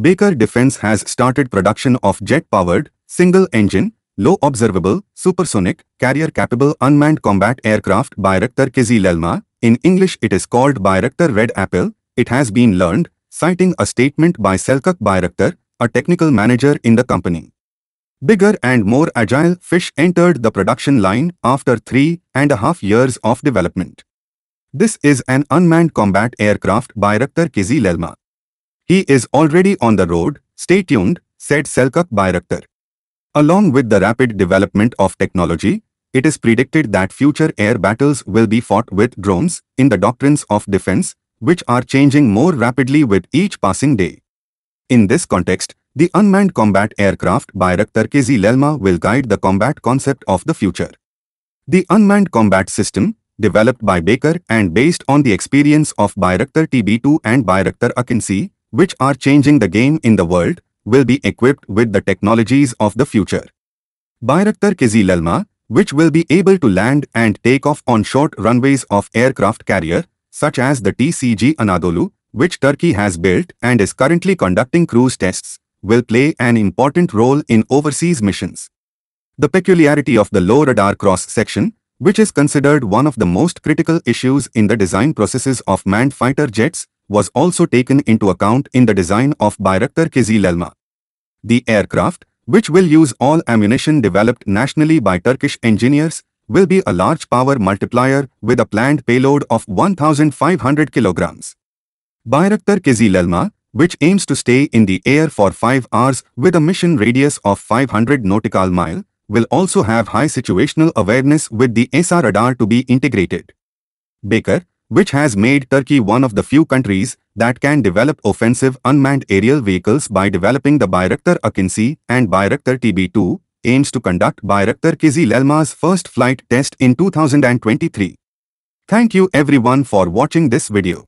Baykar Defense has started production of jet-powered, single-engine, low-observable, supersonic, carrier-capable unmanned combat aircraft Bayraktar Kızılelma. In English it is called Bayraktar Red Apple. It has been learned, citing a statement by Selçuk Bayraktar, a technical manager in the company. Bigger and more agile fish entered the production line after three and a half years of development. This is an unmanned combat aircraft Bayraktar Kızılelma. He is already on the road, stay tuned, said Selçuk Bayraktar. Along with the rapid development of technology, it is predicted that future air battles will be fought with drones in the doctrines of defense, which are changing more rapidly with each passing day. In this context, the unmanned combat aircraft Bayraktar Kızılelma will guide the combat concept of the future. The unmanned combat system, developed by Baykar and based on the experience of Bayraktar TB2 and Bayraktar Akinci, which are changing the game in the world, will be equipped with the technologies of the future. Bayraktar Kızılelma, which will be able to land and take off on short runways of aircraft carrier, such as the TCG Anadolu, which Turkey has built and is currently conducting cruise tests, will play an important role in overseas missions. The peculiarity of the low radar cross-section, which is considered one of the most critical issues in the design processes of manned fighter jets, was also taken into account in the design of Bayraktar Kızılelma. The aircraft, which will use all ammunition developed nationally by Turkish engineers, will be a large power multiplier with a planned payload of 1,500 kilograms. Bayraktar Kızılelma, which aims to stay in the air for 5 hours with a mission radius of 500 nautical mile, will also have high situational awareness with the ESA radar to be integrated. Baykar, which has made Turkey one of the few countries that can develop offensive unmanned aerial vehicles by developing the Bayraktar Akinci and Bayraktar TB2, aims to conduct Bayraktar Kızılelma's first flight test in 2023. Thank you everyone for watching this video.